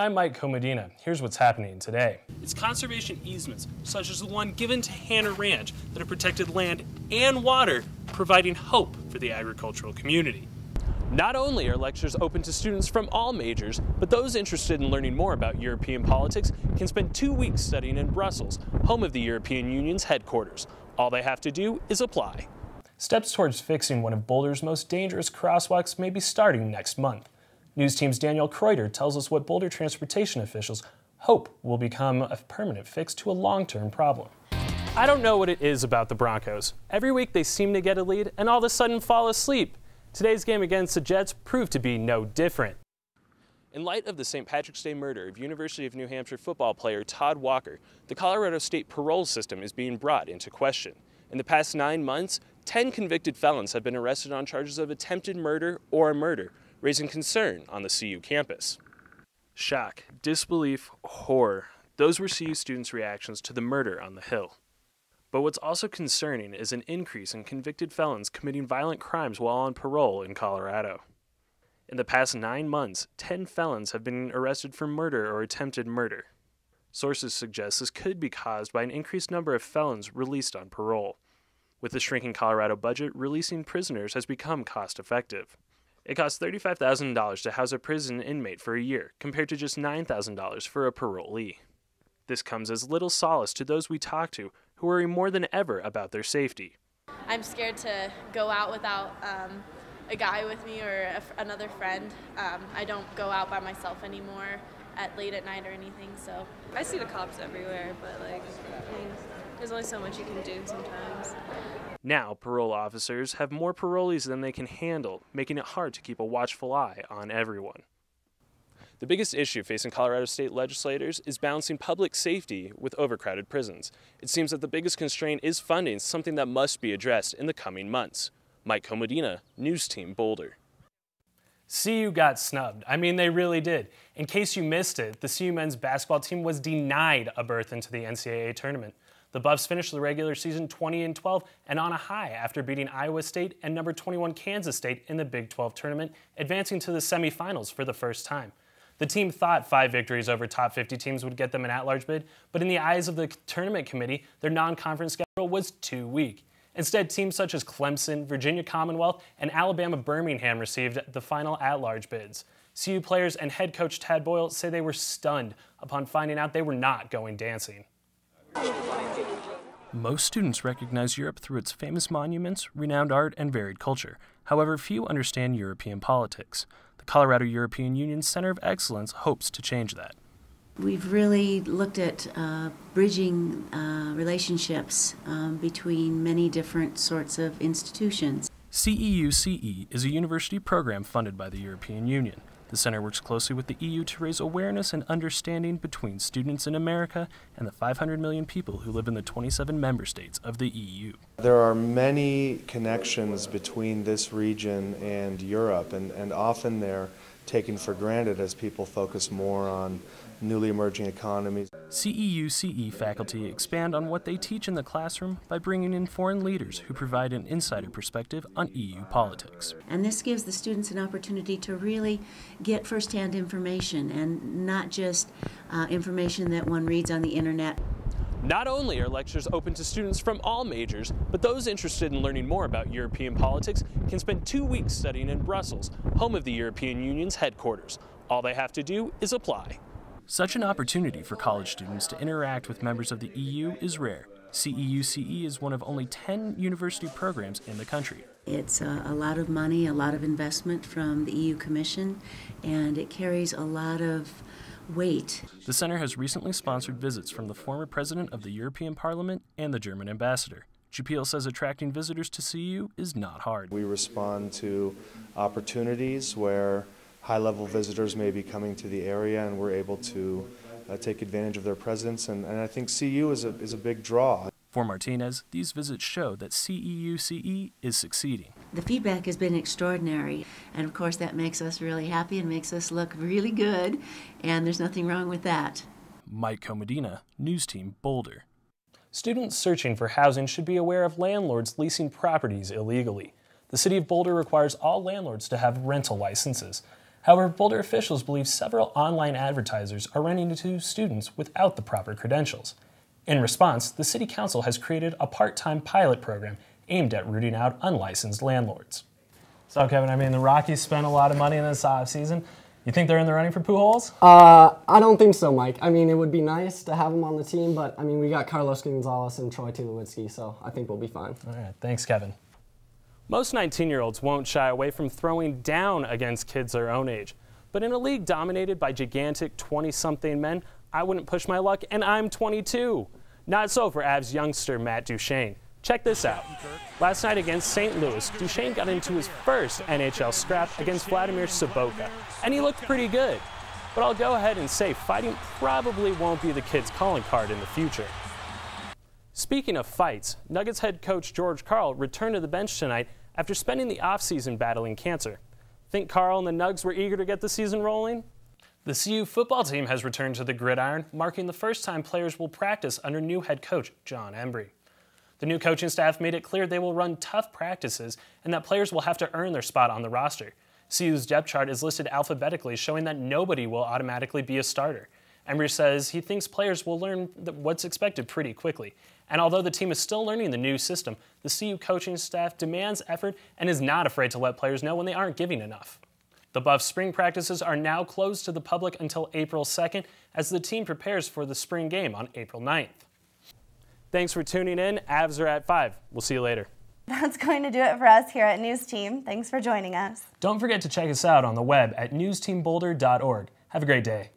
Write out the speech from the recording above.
I'm Mike Comedina. Here's what's happening today. It's conservation easements, such as the one given to Hannah Ranch, that have protected land and water, providing hope for the agricultural community. Not only are lectures open to students from all majors, but those interested in learning more about European politics can spend two weeks studying in Brussels, home of the European Union's headquarters. All they have to do is apply. Steps towards fixing one of Boulder's most dangerous crosswalks may be starting next month. News Team's Daniel Kreuter tells us what Boulder transportation officials hope will become a permanent fix to a long-term problem. I don't know what it is about the Broncos. Every week they seem to get a lead and all of a sudden fall asleep. Today's game against the Jets proved to be no different. In light of the St. Patrick's Day murder of University of New Hampshire football player Todd Walker, the Colorado State parole system is being brought into question. In the past nine months, 10 convicted felons have been arrested on charges of attempted murder or murder, raising concern on the CU campus. Shock, disbelief, horror. Those were CU students' reactions to the murder on the Hill. But what's also concerning is an increase in convicted felons committing violent crimes while on parole in Colorado. In the past nine months, 10 felons have been arrested for murder or attempted murder. Sources suggest this could be caused by an increased number of felons released on parole. With the shrinking Colorado budget, releasing prisoners has become cost effective. It costs $35,000 to house a prison inmate for a year, compared to just $9,000 for a parolee. This comes as little solace to those we talk to who worry more than ever about their safety. I'm scared to go out without um, a guy with me or another friend. Um, I don't go out by myself anymore at late at night or anything. So I see the cops everywhere, but like, I mean, there's only so much you can do sometimes. Now, parole officers have more parolees than they can handle, making it hard to keep a watchful eye on everyone. The biggest issue facing Colorado state legislators is balancing public safety with overcrowded prisons. It seems that the biggest constraint is funding, something that must be addressed in the coming months. Mike Comedina, News Team Boulder. CU got snubbed. I mean, they really did. In case you missed it, the CU men's basketball team was denied a berth into the NCAA tournament. The Buffs finished the regular season 20 and 12 and on a high after beating Iowa State and number 21 Kansas State in the Big 12 tournament, advancing to the semifinals for the first time. The team thought five victories over top 50 teams would get them an at-large bid, but in the eyes of the tournament committee, their non-conference schedule was too weak. Instead, teams such as Clemson, Virginia Commonwealth, and Alabama Birmingham received the final at-large bids. CU players and head coach Tad Boyle say they were stunned upon finding out they were not going dancing. Most students recognize Europe through its famous monuments, renowned art, and varied culture. However, few understand European politics. The Colorado European Union Center of Excellence hopes to change that. We've really looked at uh, bridging uh, relationships um, between many different sorts of institutions. CEUCE is a university program funded by the European Union. The center works closely with the EU to raise awareness and understanding between students in America and the 500 million people who live in the 27 member states of the EU. There are many connections between this region and Europe, and, and often they're taken for granted as people focus more on newly emerging economies. CEUCE faculty expand on what they teach in the classroom by bringing in foreign leaders who provide an insider perspective on EU politics. And this gives the students an opportunity to really get firsthand information and not just uh, information that one reads on the internet. Not only are lectures open to students from all majors, but those interested in learning more about European politics can spend two weeks studying in Brussels, home of the European Union's headquarters. All they have to do is apply. Such an opportunity for college students to interact with members of the EU is rare. CEUCE is one of only 10 university programs in the country. It's a, a, lot of money, a lot of investment from the EU Commission, and it carries a lot of weight. The center has recently sponsored visits from the former president of the European Parliament and the German ambassador. Jupille says attracting visitors to CU is not hard. We respond to opportunities where high-level visitors may be coming to the area and we're able to uh, take advantage of their presence. And, and I think CU is a, is a big draw. For Martinez, these visits show that CEUCE is succeeding. The feedback has been extraordinary, and of course that makes us really happy and makes us look really good, and there's nothing wrong with that. Mike Comedina, News Team Boulder. Students searching for housing should be aware of landlords leasing properties illegally. The City of Boulder requires all landlords to have rental licenses. However, Boulder officials believe several online advertisers are running into students without the proper credentials. In response, the City Council has created a part time pilot program aimed at rooting out unlicensed landlords. So, Kevin, I mean, the Rockies spent a lot of money in this offseason. You think they're in the running for Pujols? Uh, I don't think so, Mike. I mean, it would be nice to have him on the team, but I mean, we got Carlos Gonzalez and Troy Tulowitzki, so I think we'll be fine. All right, thanks, Kevin. Most 19 year olds won't shy away from throwing down against kids their own age. But in a league dominated by gigantic 20 something men, I wouldn't push my luck, and I'm 22. Not so for Avs youngster Matt Duchene. Check this out. Last night against St. Louis, Duchene got into his first NHL scrap against Vladimir Sobotka, and he looked pretty good. But I'll go ahead and say fighting probably won't be the kid's calling card in the future. Speaking of fights, Nuggets head coach George Karl returned to the bench tonight after spending the offseason battling cancer. Think Karl and the Nugs were eager to get the season rolling? The CU football team has returned to the gridiron, marking the first time players will practice under new head coach John Embree. The new coaching staff made it clear they will run tough practices and that players will have to earn their spot on the roster. CU's depth chart is listed alphabetically, showing that nobody will automatically be a starter. Embree says he thinks players will learn what's expected pretty quickly. And although the team is still learning the new system, the CU coaching staff demands effort and is not afraid to let players know when they aren't giving enough. The Buff spring practices are now closed to the public until April 2nd as the team prepares for the spring game on April 9th. Thanks for tuning in. Avs are at 5. We'll see you later. That's going to do it for us here at News Team. Thanks for joining us. Don't forget to check us out on the web at newsteamboulder.org. Have a great day.